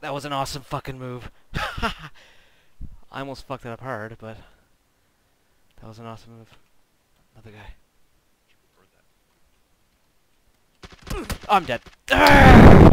That was an awesome fucking move. I almost fucked it up hard, but that was an awesome move. Another guy. I'm dead.